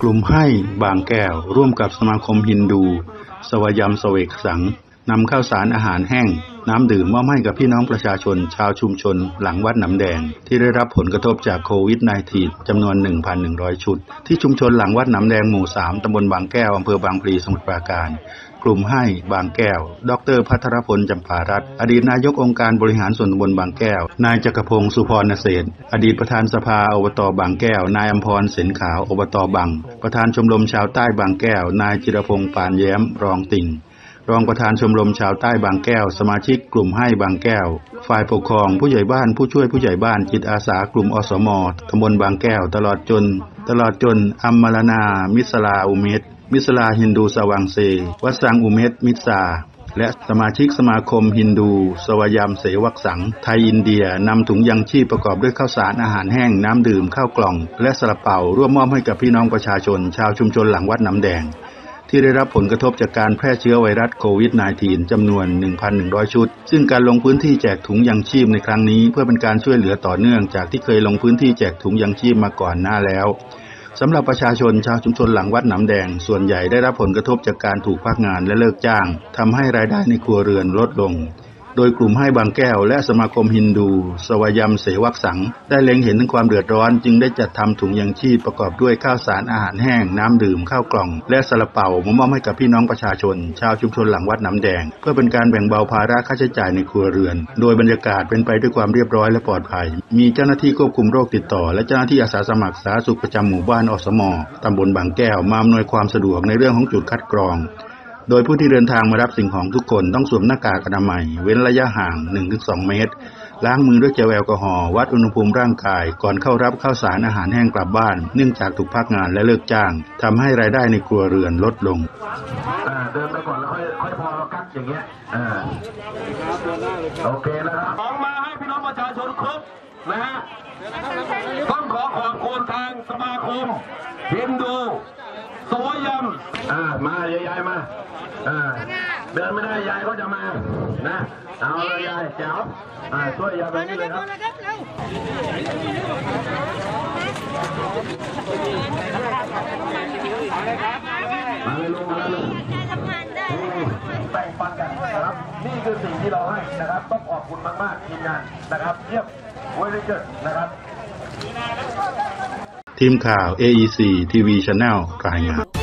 กลุ่มให้บางแก้วร่วมกับสมาคมฮินดู สวายมสเวกสังนำข้าวสารอาหารแห้ง น้ำดื่มมอบให้กับพี่น้องประชาชน ชาวชุมชน หลังวัดหนำแดง ที่ได้รับผลกระทบจากโควิด -19 จำนวน 1,100 ชุด ที่ชุมชนหลังวัดหนำแดงหมู่ 3ตำบลบางแก้วอำเภอบางพลีสมุทรปราการ กลุ่มให้บางแก้ว ดรพัทรพลจำปารัตอดีตนายกองค์การบริหารส่วนตำบลบางแก้ว นายจักรพงศ์สุพรเศษอดีตประธานสภาอบตบางแก้ว นายอัมพรเสนขาวอบตบางประธานชมรมชาวใต้บางแก้ว นายจิรพงศ์ปานแย้มรองติ่ง รองประธานชมรมชาวใต้บางแก้ว สมาชิกกลุ่มให้บางแก้ว ฝ่ายปกครองผู้ใหญ่บ้านผู้ช่วยผู้ใหญ่บ้านจิตอาสากลุ่มอสมตำบลบางแก้ว ตลอดจน ตลอดจนอัมมลนา มิสลาอุเมตมิสลาฮินดูสวังเซวัดสังอุเมตมิสาและสมาชิกสมาคมฮินดู สวายามเสวักสัง ไทยอินเดียนำถุงยังชีพประกอบด้วยข้าวสารอาหารแห้งน้ำดื่มข้าวกล่อง และสละเป่าร่วมมอบให้กับพี่น้องประชาชน ชาวชุมชนหลังวัดน้ำแดง ที่ได้รับผลกระทบจากการแพร่เชื้อไวรัสโควิด -19 จำนวน 1,100 ชุด ซึ่งการลงพื้นที่แจกถุงยังชีพในครั้งนี้ เพื่อเป็นการช่วยเหลือต่อเนื่องจากที่เคยลงพื้นที่แจกถุงยังชีพมาก่อนหน้าแล้วสำหรับประชาชนชาวชุมชนหลังวัดหนำแดง ส่วนใหญ่ได้รับผลกระทบจากการถูกพักงานและเลิกจ้างทำให้รายได้ในครัวเรือนลดลง โดยกลุ่มให้บางแก้วและสมาคมฮินดู สวายมเสวักสัง ได้เล็งเห็นถึงความเดือดร้อนจึงได้จัดทำถุงยังชีพประกอบด้วยข้าวสารอาหารแห้ง น้ำดื่มข้าวกล่อง และสละเป่ามามอบให้กับพี่น้องประชาชน ชาวชุมชนหลังวัดน้ำแดง เพื่อเป็นการแบ่งเบาภาระค่าใช้จ่ายในครัวเรือน โดยบรรยากาศเป็นไปด้วยความเรียบร้อยและปลอดภัย มีเจ้าหน้าที่ควบคุมโรคติดต่อ และเจ้าหน้าที่อาสาสมัครสาธารณสุขประจำหมู่บ้านอสมตำบลบางแก้วมาอำนวยความสะดวกในเรื่องของจุดคัดกรอง โดยผู้ที่เดินทางมารับสิ่งของทุกคนต้องสวมหน้ากากอนามัย เว้นระยะห่าง 1-2 เมตร ล้างมือด้วยเจลแอลกอฮอล์วัดอุณหภูมิร่างกาย ก่อนเข้ารับข้าวสารอาหารแห้งกลับบ้าน เนื่องจากถูกพักงานและเลิกจ้างทำให้รายได้ในครัวเรือนลดลงอ่าเดินไปก่อนแล้วค่อยค่อยพอเรากักอย่างเงี้ยอ่าโอเคนะครับของมาให้พี่น้องประชาชนครบนะฮะต้องขอขอบคุณทางสมาคมฮินดู สวยยำอ่ามายายๆมาอ่าเดินไม่ได้ยายก็จะมานะเอาเลยยายแจ๋วอ่าช่วยยายแบบนี้เลยครับมาเลยลุงมาเลยลุงแบ่งปันกันนะครับ นี่คือสิ่งที่เราให้นะครับ ต้องขอบคุณมากๆทีมงานนะครับเยี่ยมเวลิเกิดนะครับ ทีมข่าว AEC TV Channel รายงาน